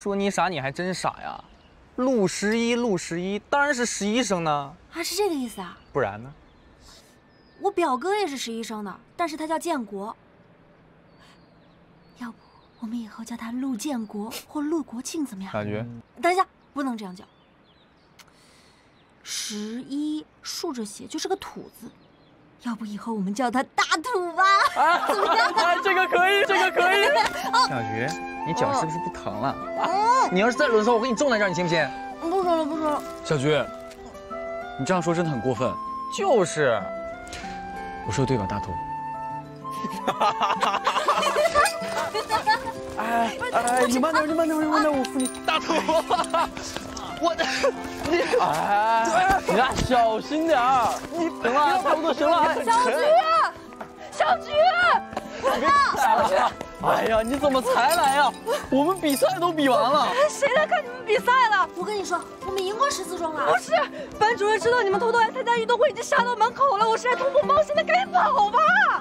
说你傻，你还真傻呀！陆十一，陆十一，当然是十一生呢。啊，是这个意思啊？不然呢？我表哥也是十一生的，但是他叫建国。要不我们以后叫他陆建国或陆国庆怎么样？感觉？等一下，不能这样叫。十一竖着写就是个土字，要不以后我们叫他大土吧？怎么样？这个可以。小菊，你脚是不是不疼了？啊！你要是再轮骚，我给你种在这儿，你信不信？不说了，不说了。小菊，你这样说真的很过分。就是。我说的对吧，大头？哎哎，你慢点，你慢点，你慢点，我扶你。大头，我的，你哎，你俩小心点儿。你行了，差不多行了。小菊，小菊，小菊，哎呀，你怎么才来呀？我们比赛都比完了。谁来看你们比赛了？我跟你说，我们赢过十四中了。不是，班主任知道你们偷偷来参加运动会，已经杀到门口了。我是来通风报信的，赶紧跑吧。